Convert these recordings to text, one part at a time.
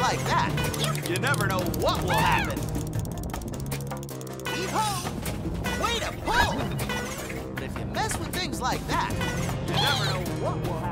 like that, you never know what will happen. Heave ho! Way to pull! But if you mess with things like that, you never know what will happen.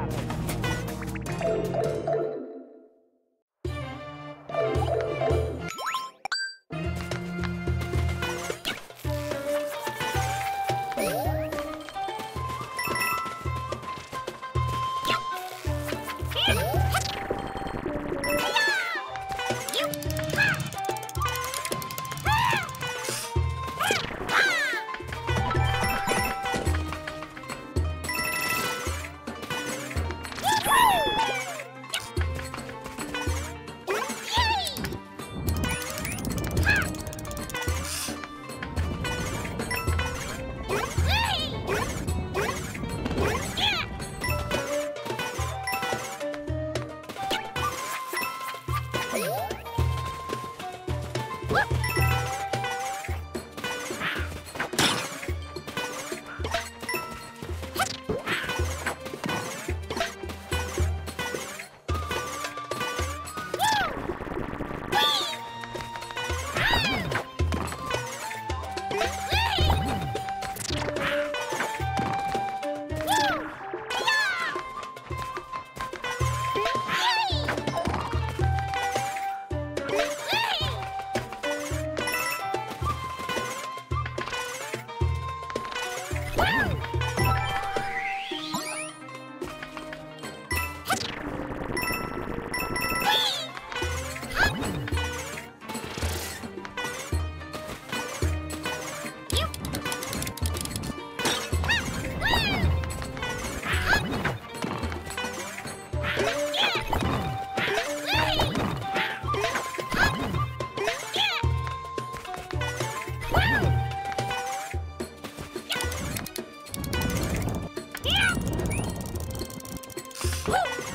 Woo!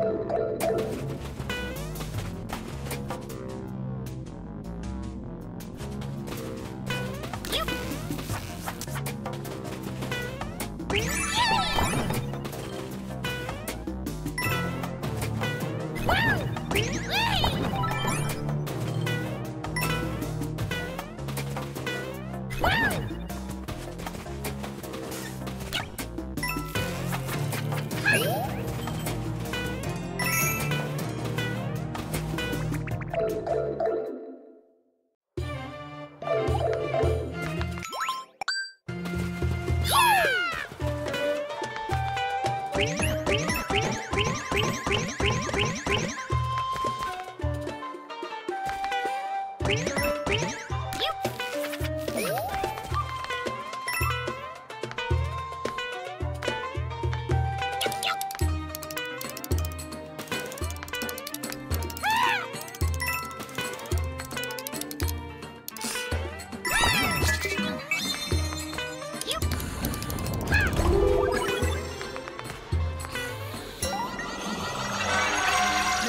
Uh,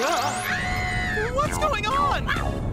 What's going on?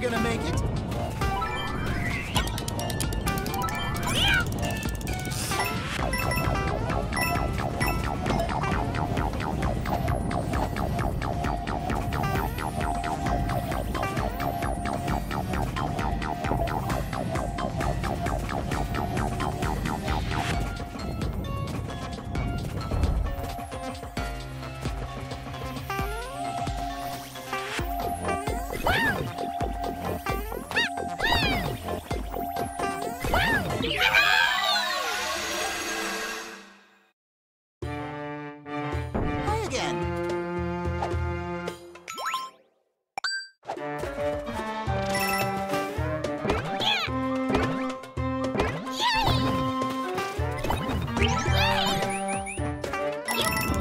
you're gonna make it. you.